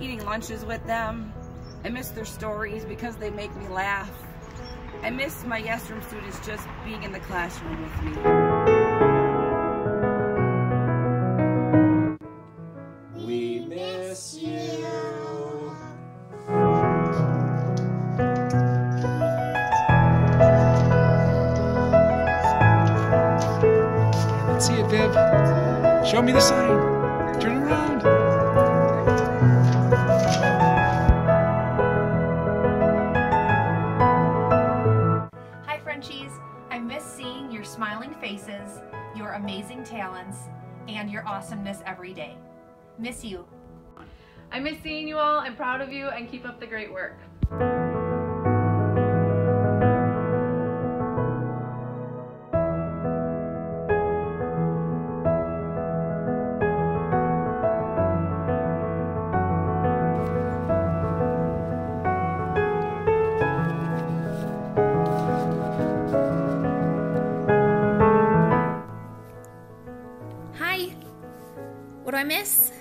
eating lunches with them. I miss their stories because they make me laugh. I miss my yes room students just being in the classroom with me. We miss you. Let's see it, Viv. Show me the sign. Turn around. Hi, Frenchies. I miss seeing your smiling faces, your amazing talents, and your awesomeness every day. Miss you. I miss seeing you all. I'm proud of you and keep up the great work. What do I miss?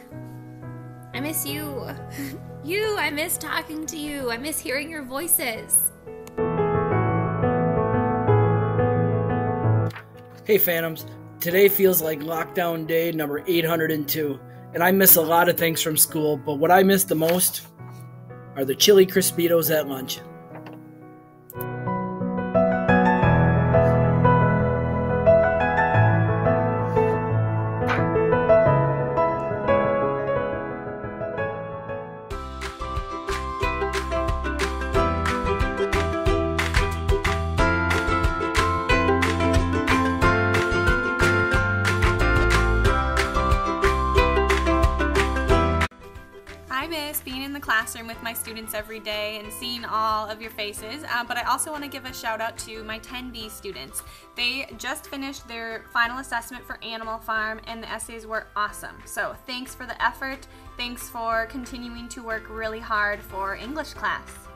I miss you. you, I miss talking to you. I miss hearing your voices. Hey Phantoms, today feels like lockdown day number 802, and I miss a lot of things from school, but what I miss the most are the chili Crispitos at lunch. Classroom with my students every day and seeing all of your faces, uh, but I also want to give a shout out to my 10B students. They just finished their final assessment for Animal Farm and the essays were awesome. So thanks for the effort. Thanks for continuing to work really hard for English class.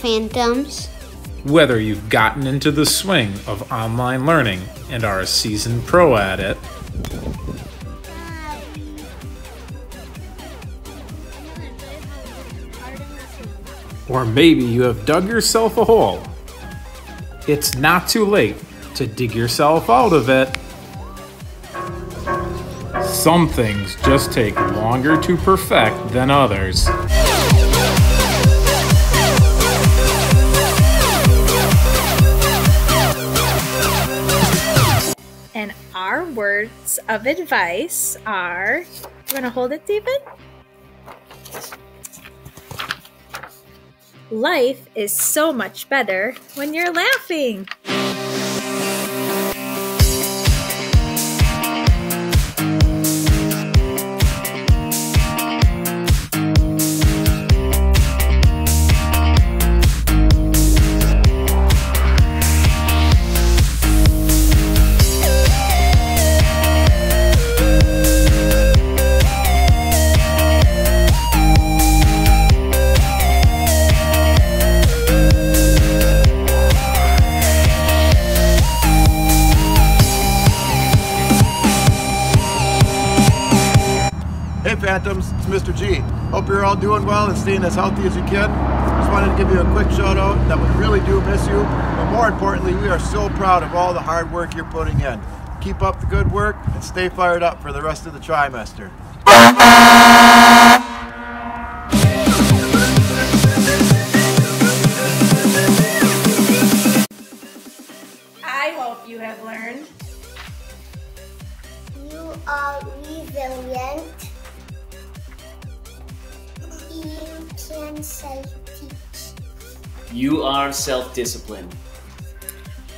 Phantoms. Whether you've gotten into the swing of online learning and are a seasoned pro at it, or maybe you have dug yourself a hole, it's not too late to dig yourself out of it. Some things just take longer to perfect than others. Of advice are you want to hold it, David? Life is so much better when you're laughing. Mr. G. Hope you're all doing well and staying as healthy as you can. Just wanted to give you a quick shout out that we really do miss you, but more importantly, we are so proud of all the hard work you're putting in. Keep up the good work and stay fired up for the rest of the trimester. I hope you have learned. You are resilient. You can self-teach. You are self-disciplined.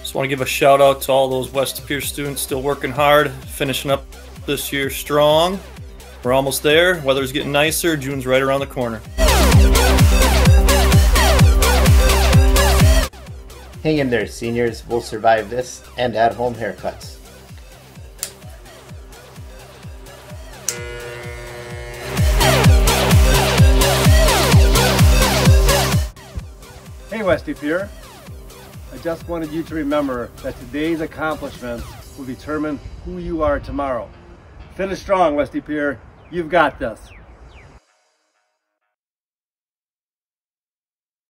Just want to give a shout out to all those West De Pere students still working hard, finishing up this year strong. We're almost there. Weather's getting nicer. June's right around the corner. Hang in there, seniors. We'll survive this and at home haircuts. West De Pere. I just wanted you to remember that today's accomplishments will determine who you are tomorrow. Finish strong, West De Pere. You've got this.